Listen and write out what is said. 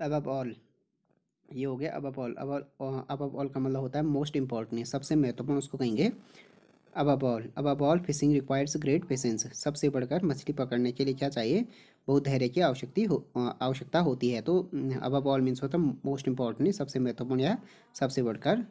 अब ऑल ये हो गया अब ऑल अब अब ऑल का मतलब होता है मोस्ट इंपॉर्टेंट सबसे महत्वपूर्ण उसको कहेंगे above all above all fishing requires great patience सबसे बढ़कर मछली पकड़ने के लिए क्या चाहिए? बहुत धैर्य की आवश्यकता हो आवश्यकता होती है तो अब ऑल मीन्स होता है मोस्ट इंपॉर्टेंट सबसे महत्वपूर्ण या सबसे बढ़कर